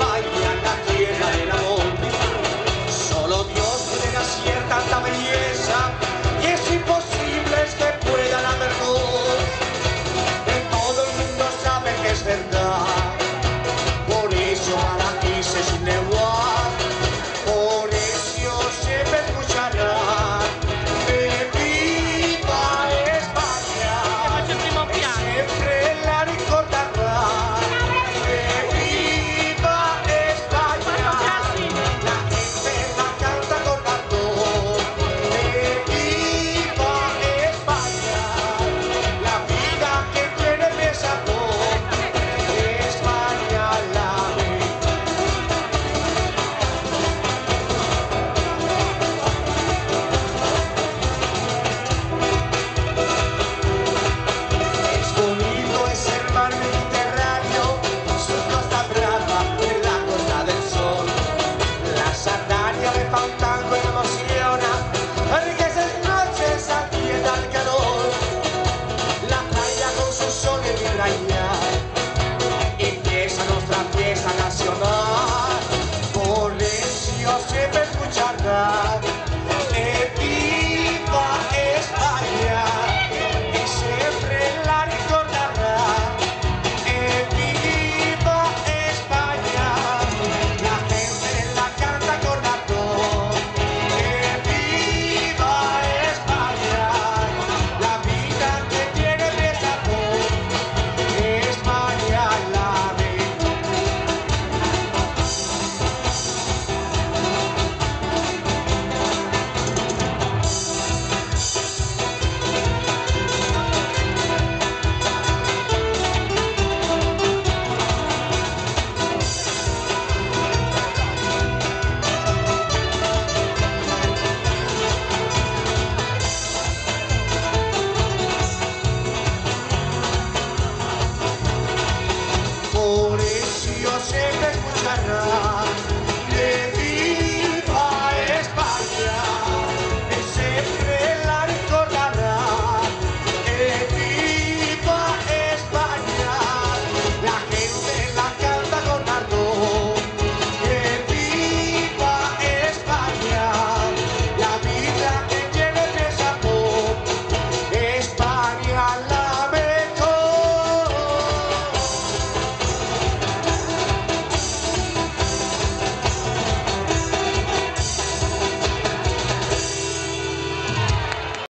I Sarah.